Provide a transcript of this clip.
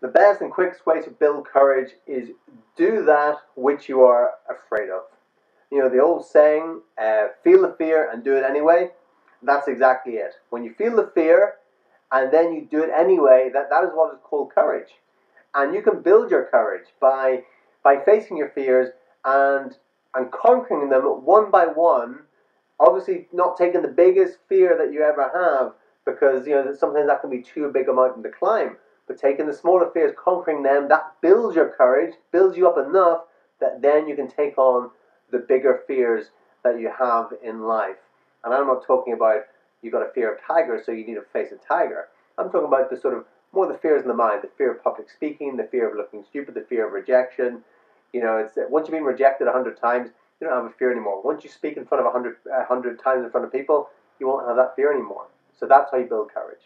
The best and quickest way to build courage is do that which you are afraid of. You know, the old saying, uh, feel the fear and do it anyway. That's exactly it. When you feel the fear and then you do it anyway, that, that is what is called courage. And you can build your courage by, by facing your fears and, and conquering them one by one. Obviously, not taking the biggest fear that you ever have because you know sometimes that can be too big a mountain to climb. But taking the smaller fears, conquering them, that builds your courage, builds you up enough that then you can take on the bigger fears that you have in life. And I'm not talking about you've got a fear of tigers, so you need to face a tiger. I'm talking about the sort of more the fears in the mind, the fear of public speaking, the fear of looking stupid, the fear of rejection. You know, it's uh, once you've been rejected a hundred times, you don't have a fear anymore. Once you speak in front of a hundred, a hundred times in front of people, you won't have that fear anymore. So that's how you build courage.